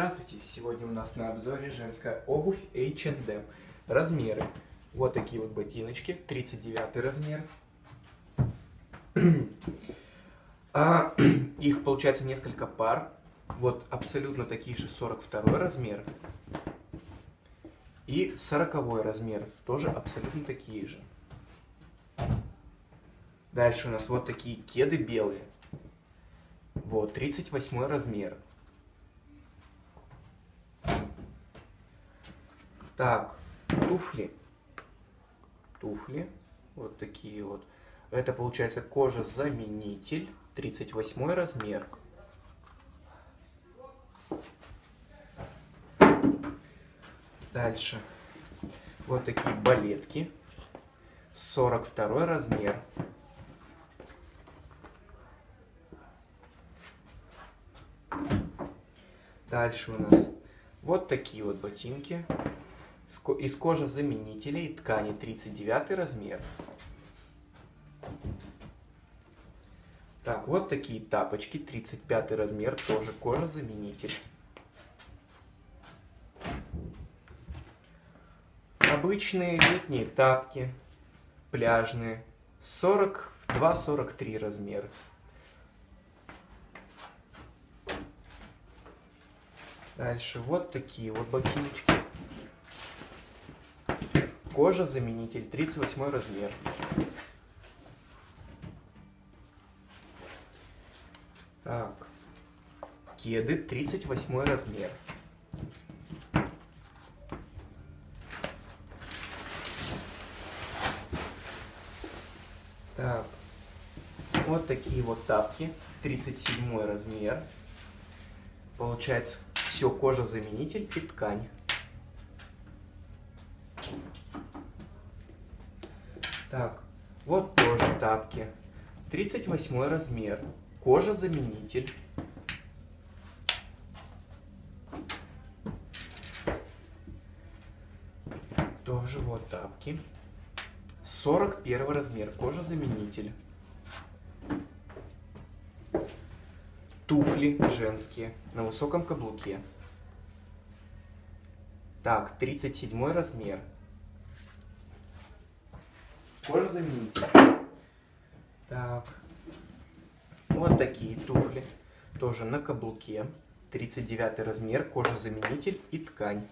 Здравствуйте! Сегодня у нас на обзоре женская обувь H&M. Размеры. Вот такие вот ботиночки, 39 размер. А, их получается несколько пар. Вот абсолютно такие же 42 размер. И 40 размер, тоже абсолютно такие же. Дальше у нас вот такие кеды белые. Вот, 38 размер. Так, туфли. Туфли. Вот такие вот. Это получается кожа-заменитель. 38 размер. Дальше. Вот такие балетки. 42 размер. Дальше у нас вот такие вот ботинки из кожезаменителей ткани 39 размер. Так, вот такие тапочки, 35 размер, тоже кожезаменитель. Обычные летние тапки, пляжные, 42-43 размер. Дальше вот такие вот ботиночки. Кожа заменитель 38 размер. Так. Кеды 38 размер. Так. Вот такие вот тапки. 37 размер. Получается все кожа заменитель и ткань. Так, вот тоже тапки. 38 размер. Кожа-заменитель. Тоже вот тапки. 41 размер. Кожа-заменитель. Туфли женские на высоком каблуке. Так, 37 размер. Кожа заменитель. Так. Вот такие туфли. Тоже на каблуке. 39 размер, кожа-заменитель и ткань.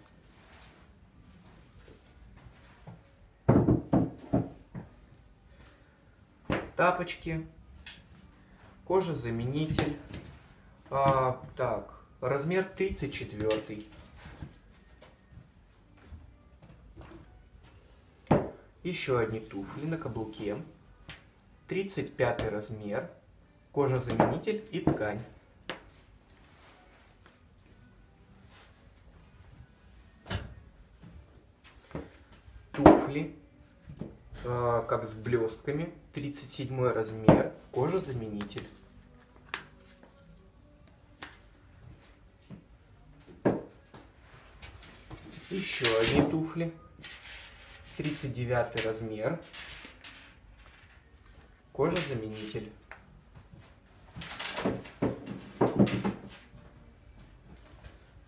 Тапочки. Кожа-заменитель. А, так, размер 34. Еще одни туфли на каблуке. 35 размер. Кожа-заменитель и ткань. Туфли, э, как с блестками. 37 размер. Кожа-заменитель. Еще одни туфли. 39 размер. Кожа-заменитель.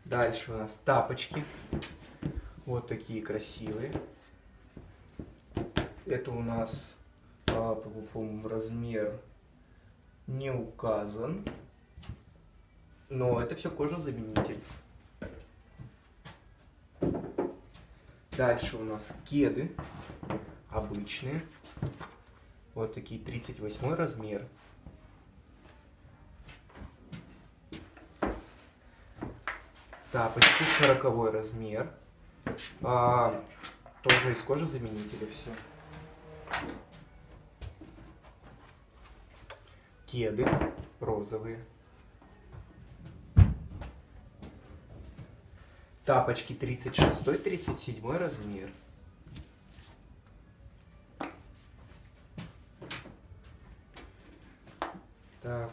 Дальше у нас тапочки. Вот такие красивые. Это у нас, а, по-моему, размер не указан. Но это все кожа-заменитель. Дальше у нас кеды обычные. Вот такие 38 размер. Тапочки 40 размер. А, тоже из кожи заменители все. Кеды розовые. Тапочки 36-37 размер. Так.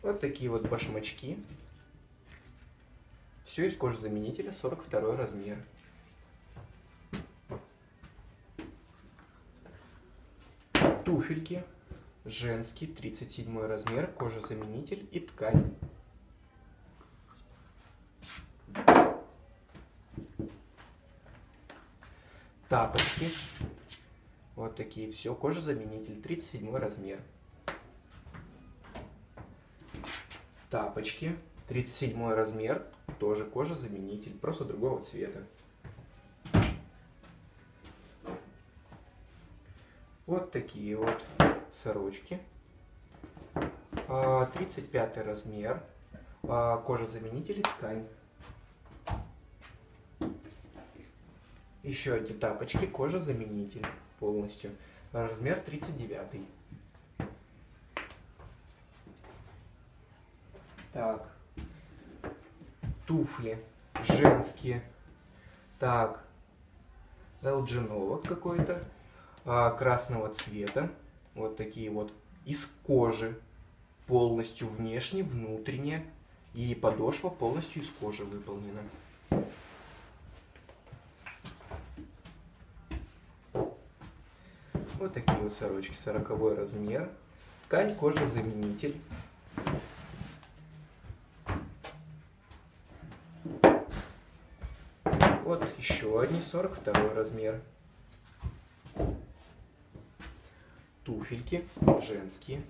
Вот такие вот башмачки. Все из кожзаменителя 42 размер. Туфельки. Женский 37 размер, кожзаменитель и ткань. Тапочки. Вот такие, все, кожа-заменитель, 37 размер. Тапочки, 37 размер, тоже кожа-заменитель, просто другого цвета. Вот такие вот сорочки. 35 а, размер. А, кожа-заменитель ткань. Еще одни тапочки, кожа-заменитель полностью. Размер 39. Так. Туфли женские. Так. LG какой-то. А, красного цвета. Вот такие вот. Из кожи. Полностью внешне, внутренне. И подошва полностью из кожи выполнена. Такие вот сорочки, сороковой размер. Ткань кожа-заменитель. Вот еще одни, 42 размер. Туфельки женские.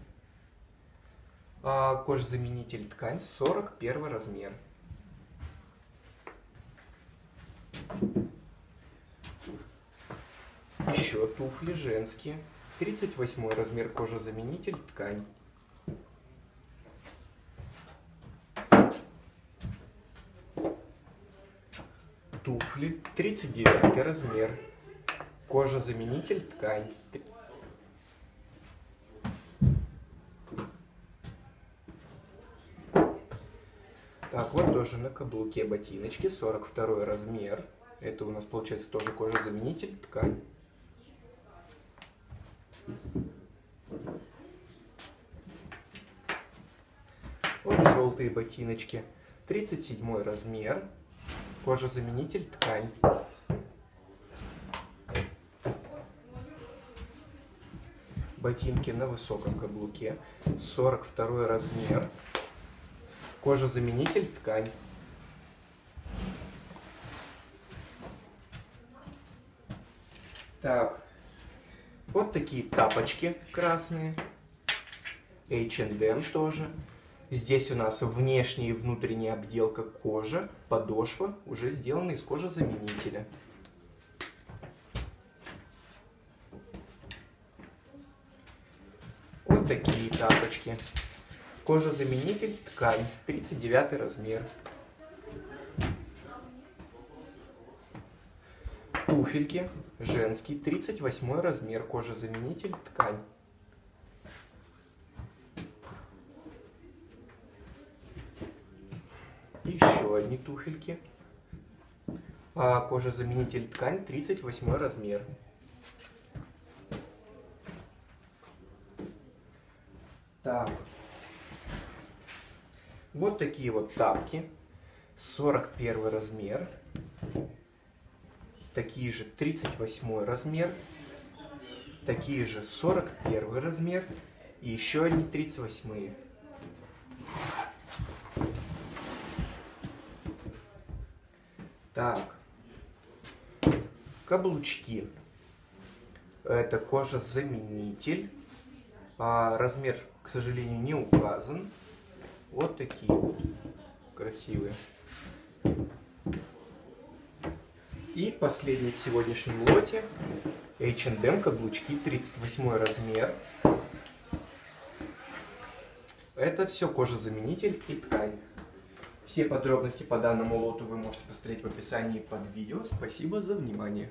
А, кожа-заменитель ткань, 41 размер. Еще туфли женские. 38 размер кожа-заменитель, ткань. Туфли. 39 размер. Кожа-заменитель, ткань. Так, вот тоже на каблуке ботиночки, 42 размер. Это у нас получается тоже кожа-заменитель, ткань. Вот желтые ботиночки. 37 размер. Кожа-заменитель, ткань. Ботинки на высоком каблуке. 42 размер. Кожа-заменитель, ткань. Так, вот такие тапочки красные. H&M тоже. Здесь у нас внешняя и внутренняя обделка кожи, подошва уже сделана из кожезаменителя. Вот такие тапочки. Кожезаменитель, ткань, 39 размер. Туфельки, женский, 38 размер, кожезаменитель, ткань. Еще одни туфельки. А, кожезаменитель, ткань, 38 размер. Так. Вот такие вот тапки. 41 размер такие же 38 размер, такие же 41 размер и еще одни 38. Так, каблучки. Это кожа-заменитель. А размер, к сожалению, не указан. Вот такие вот красивые. И последний в сегодняшнем лоте H&M каблучки 38 размер. Это все кожезаменитель и ткань. Все подробности по данному лоту вы можете посмотреть в описании под видео. Спасибо за внимание.